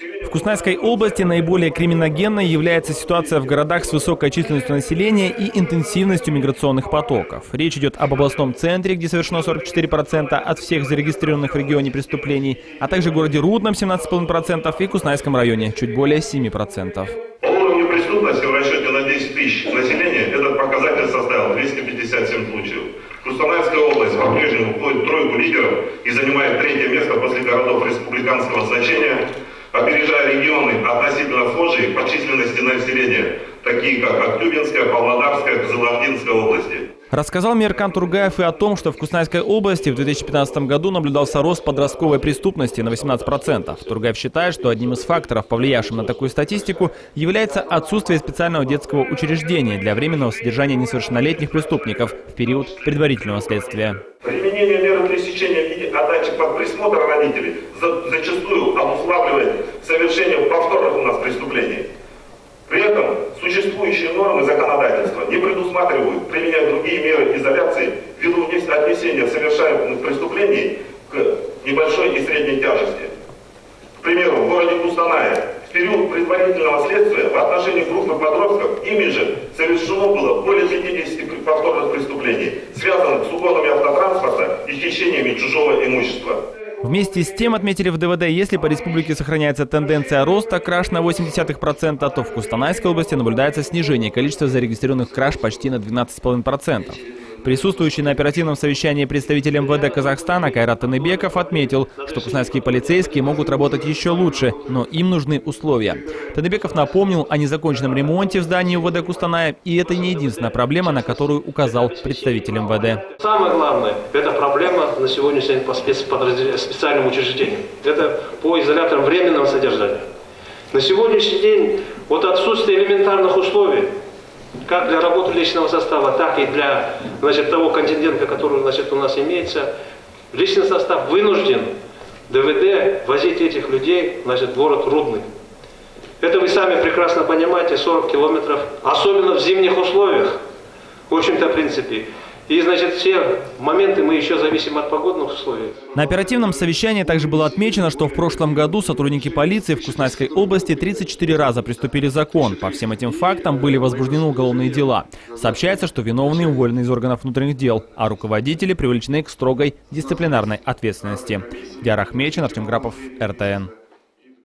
В Куснайской области наиболее криминогенной является ситуация в городах с высокой численностью населения и интенсивностью миграционных потоков. Речь идет об областном центре, где совершено 44% от всех зарегистрированных в регионе преступлений, а также городе Рудном 17,5% и Куснайском районе чуть более 7%. По уровню преступности в расчете на 10 тысяч населения этот показатель составил 257 случаев. Кустанайская область по-прежнему входит в тройку лидеров и занимает третье место после городов республиканского значения опережая регионы относительно схожие по численности населения, такие как Актюбинская, Павлодарская, Кызылординская области. Рассказал Миркан Тургаев и о том, что в Куснайской области в 2015 году наблюдался рост подростковой преступности на 18%. Тургаев считает, что одним из факторов, повлиявшим на такую статистику, является отсутствие специального детского учреждения для временного содержания несовершеннолетних преступников в период предварительного следствия. Применение меры пресечения в виде отдачи под присмотр родителей зачастую обуславливает совершение повторных у нас преступлений. При этом существующие нормы законодательства не предусматривают применять другие меры изоляции ввиду отнесения совершаемых преступлений к небольшой и средней тяжести. К примеру, в городе Кустаная в период предварительного следствия в отношении группы подростков ими же совершено было более 50 повторных преступлений, связанных с угонами автотранспорта и хищениями чужого имущества. Вместе с тем, отметили в ДВД, если по республике сохраняется тенденция роста краж на 0,8%, то в Кустанайской области наблюдается снижение количества зарегистрированных краж почти на 12,5%. Присутствующий на оперативном совещании представитель МВД Казахстана Кайрат Таныбеков отметил, что кузнайские полицейские могут работать еще лучше, но им нужны условия. Таныбеков напомнил о незаконченном ремонте в здании УВД Кустаная, и это не единственная проблема, на которую указал представитель МВД. Самое главное, это проблема на сегодняшний день по специальным учреждениям. Это по изоляторам временного содержания. На сегодняшний день вот отсутствие элементарных условий, как для работы личного состава, так и для значит, того контингента, который значит, у нас имеется, личный состав вынужден ДВД возить этих людей значит, в город Рудный. Это вы сами прекрасно понимаете, 40 километров, особенно в зимних условиях, в общем-то, в принципе. И, значит, все моменты мы еще зависим от погодных условий. На оперативном совещании также было отмечено, что в прошлом году сотрудники полиции в Куснайской области 34 раза приступили закон. По всем этим фактам были возбуждены уголовные дела. Сообщается, что виновные уволены из органов внутренних дел, а руководители привлечены к строгой дисциплинарной ответственности. Диар Ахмечин, Артем Грапов, РТН.